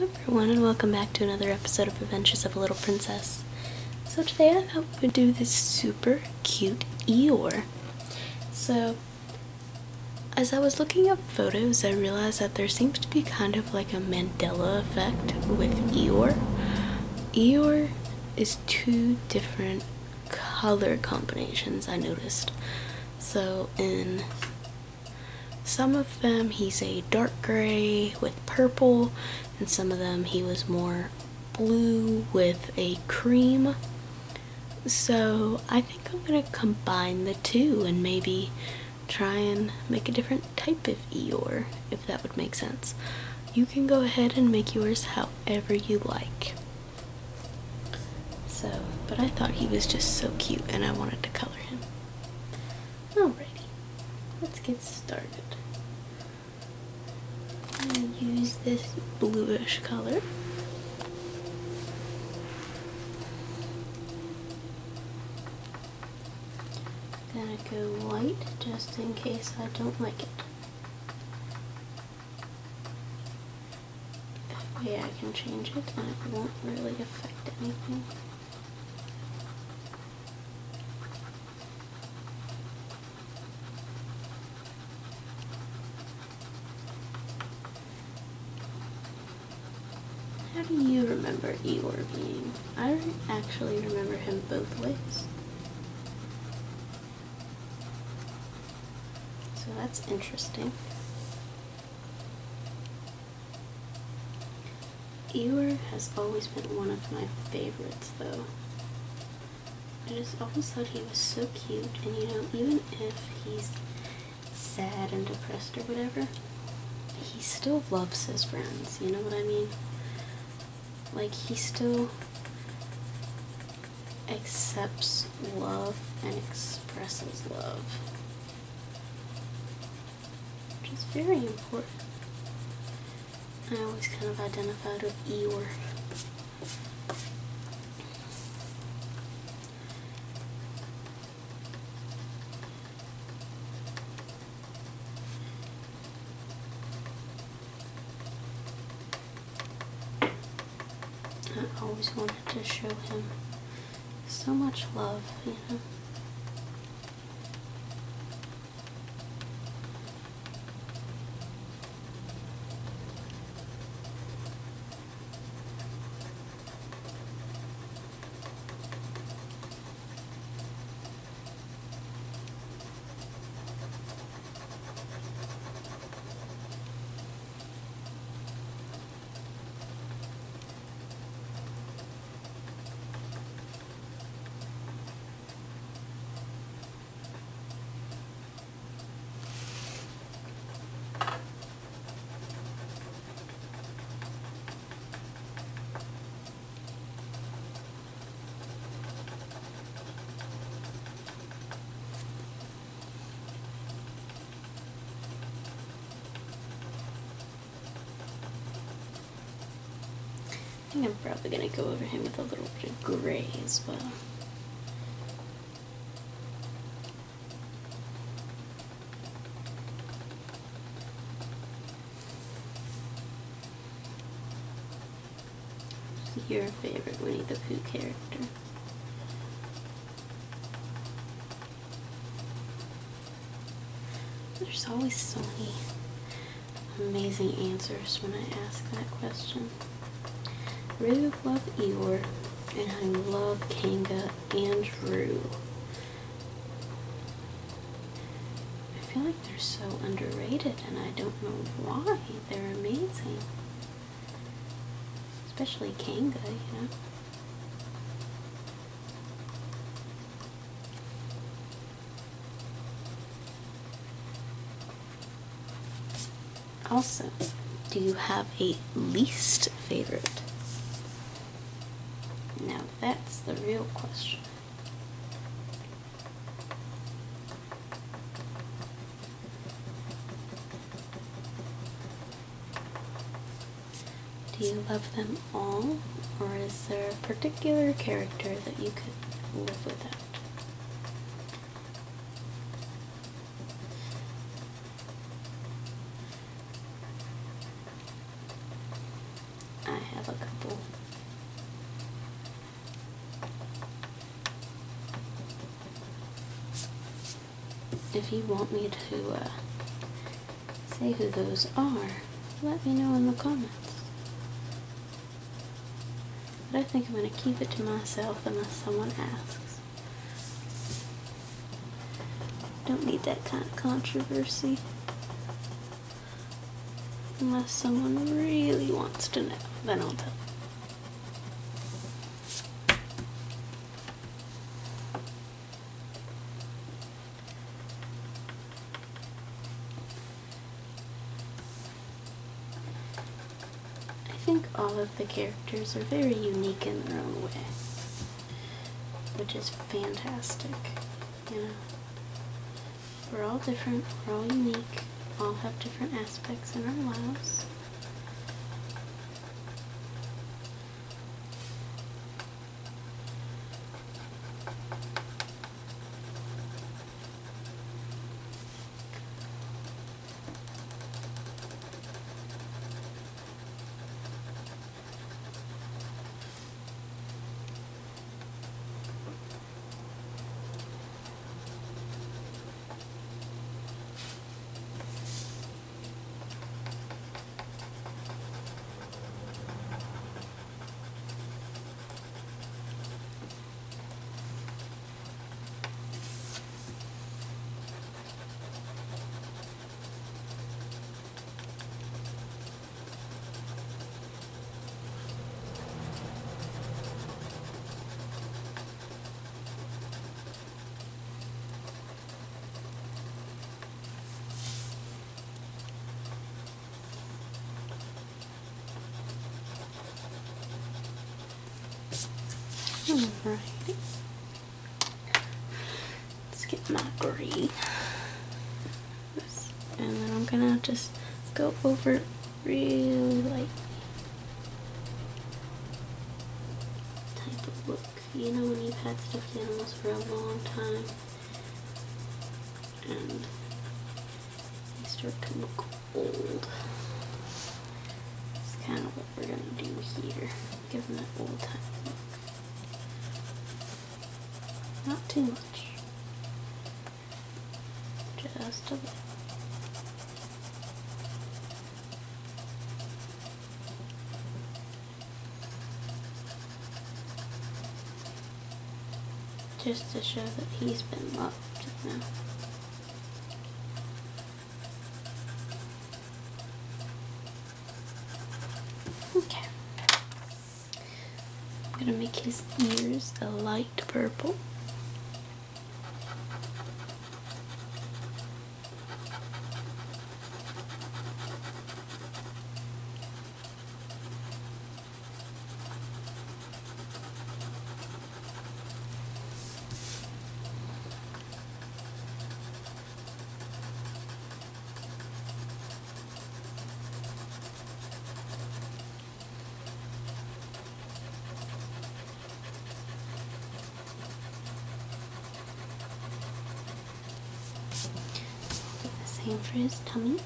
everyone and welcome back to another episode of Adventures of a Little Princess. So today I thought we would do this super cute Eeyore. So as I was looking up photos I realized that there seems to be kind of like a Mandela effect with Eeyore. Eeyore is two different color combinations I noticed. So in some of them he's a dark gray with purple, and some of them he was more blue with a cream. So I think I'm gonna combine the two and maybe try and make a different type of Eeyore, if that would make sense. You can go ahead and make yours however you like. So, but I thought he was just so cute and I wanted to color him. Alrighty, let's get started. Use this bluish color. Gonna go white just in case I don't like it. That way I can change it and it won't really affect anything. How do you remember Eeyore being? I actually remember him both ways. So that's interesting. Eeyore has always been one of my favorites though. I just always thought he was so cute and you know, even if he's sad and depressed or whatever, he still loves his friends, you know what I mean? Like he still accepts love and expresses love. Which is very important. I always kind of identified with Eeyore. I always wanted to show him so much love, you know. I think I'm probably gonna go over him with a little bit of gray as well. Your favorite Winnie the Pooh character? There's always so many amazing answers when I ask that question. Really love Eeyore, and I love Kanga and Roo. I feel like they're so underrated, and I don't know why. They're amazing. Especially Kanga, you know? Also, do you have a least favorite? Now that's the real question. Do you love them all, or is there a particular character that you could live without? If you want me to uh, say who those are, let me know in the comments. But I think I'm going to keep it to myself unless someone asks. Don't need that kind of controversy. Unless someone really wants to know, then I'll tell I think of the characters are very unique in their own way, which is fantastic, you know. We're all different, we're all unique, all have different aspects in our lives. Alrighty. Let's get my gray. And then I'm gonna just go over really lightly. Type of look. You know when you've had stuffed animals for a long time and they start to look old. That's kind of what we're gonna do here. Give them that old time look. Not too much. Just a bit. Just to show that he's been loved now. Okay. I'm gonna make his ears a light purple. Same for his tummy.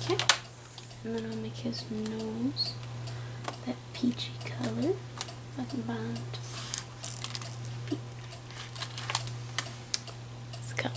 Okay, and then I'll make his nose that peachy color. Can find this color.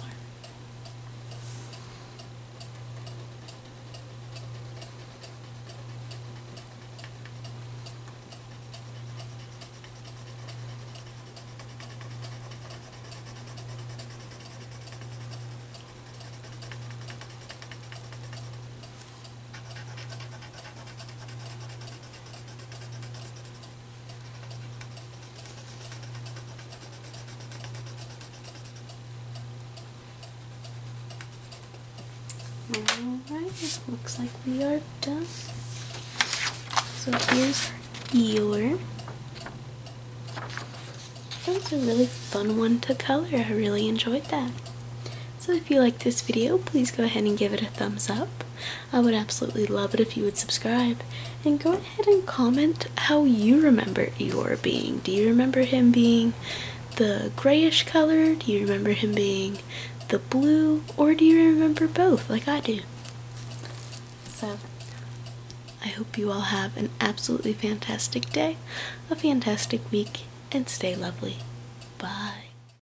Alright, looks like we are done. So here's Eeyore. That was a really fun one to color. I really enjoyed that. So if you liked this video, please go ahead and give it a thumbs up. I would absolutely love it if you would subscribe. And go ahead and comment how you remember Eeyore being. Do you remember him being the grayish color? Do you remember him being the blue, or do you remember both like I do? So, I hope you all have an absolutely fantastic day, a fantastic week, and stay lovely.